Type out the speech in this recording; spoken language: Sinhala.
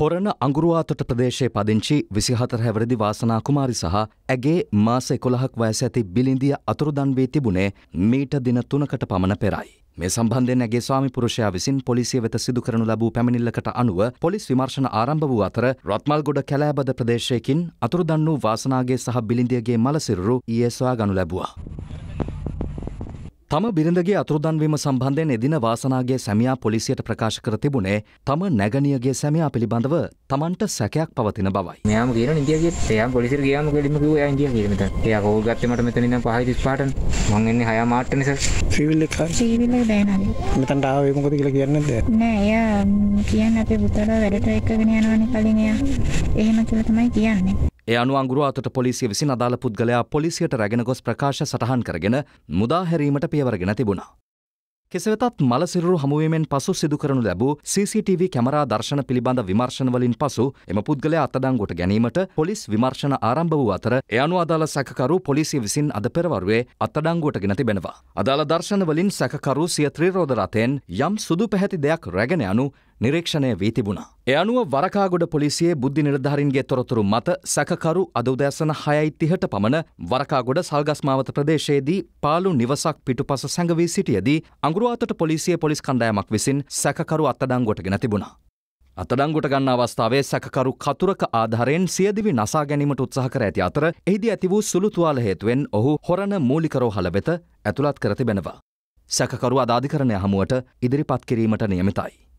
හොරණ අංගුරුවාතොට ප්‍රදේශයේ පදිංචි විසිහතර හැවරදි වාසනා කුමාරි සහ ඇගේ මාස එකොළහක් වයස ඇති බිලින්දිය අතුරුදන්වී තිබුණේ මීට දින තුනකට පමණ පෙරයි. මේ සම්බන්ධයෙන් ඇගේ ස්වාමි පුරුෂයා විසින් පොලිසිය වෙත සිදු කරනු ලැබූ පැමිණිල්ලකට අනුව පොලිස් විමර්ශන ආරම්භ වූ අතර රත්මල්ගොඩ කැලෑබද ප්‍රදේශයකින් අතුරුදන් වූ වාසනාගේ සහ බිලින්දියගේ මලසිරුරු ඊයේ සොයා ගනු ලැබුවා. තම බිරිඳගේ අතුරුදන්වීම සම්බන්ධයෙන් එදින වාසනාගේ සැමියා පොලිසියට ප්‍රකාශ කර තිබුණේ තම නැගනියගේ සැමියා පිළිබඳව තමන්ට සැකයක් පවතින බවයි. මෙයාම කියන ඉන්දිය එයා පොලිසිට ගියාම කෙලින්ම කිව්වා එයා ඉන්දිය කියලා මෙතන. එයා කෝල් ගත්තේ මට මෙතන ඉඳන් 5:35ට මං එන්නේ 6 මාට්ටනේ සර්. සිවිල් එක සීවිල බෑනද මෙතන්ට ආවේ මොකද කියලා කියන්නේ නැද්ද? නෑ එයා කියන්න අපේ පුතාලා වැඩට එක්කගෙන යනවනේ කලින් එයා එහෙම කියලා තමයි කියන්නේ ඒ අනු අංගුරුවාතට පොලිසිය විසින් අදාළ පුද්ගලයා පොලිසියට රැගෙන ගොස් ප්‍රකාශ සටහන් කරගෙන මුදාහැරීමට පියවරගෙන තිබුණා. කෙසවෙතත් මලසිරුරු හමුවීමෙන් පසු සිදු කරනු ලැබූ CCTV කැමරා දර්ශන පිළිබඳ විමර්ශනවලින් පසු එම පුද්ගලයා අත්තඩංගුවට ගැනීමට පොලිස් විමර්ශන ආරම්භ වූ අතර එ අනු අදාළ සැකකරු පොලිසිය විසින් අද පෙරවරුවේ අත්තඩංගුවට ගෙන තිබෙනවා. අදාළ දර්ශනවලින් සැකකරු සිය ත්‍රීරෝධ රථයෙන් යම් සුදු පැහැති දෙයක් රැගෙන යනු නිරීක්ෂණය වී තිබුණා. එ අනුව වරකාගොඩ පොලිසියේ බුද්ධි නිලධාරින්ගේ තොරතුරු මත සැකකරු අද උදෑසන හයයි තිහට පමණ වරකාගොඩ සල්ගස්මාවත ප්‍රදේශයේදී පාලු නිවසක් පිටුපස සැඟවී සිටියදී අංගුරුවාතට පොලිසිය පොලිස් කණ්ඩායමක් විසින් සැකකරු අත්තඩංගොට ගෙන තිබුණා. අතඩංගුට ගන්න අවස්ථාවේ සැකකරු කතුරක ආධාරයෙන් සියදිවි නසා ගැනීමට උත්සාහ කර ඇති අතර එහිදී ඇති වූ සුළු තුවාල හේතුවෙන් ඔහු හොරණ මූලිකරෝ හල වෙත ඇතුළත් කර තිබෙනවා. සැකකරු අධාධිකරණය හමුවට ඉදිරිපත් කිරීමට නියමිතයි.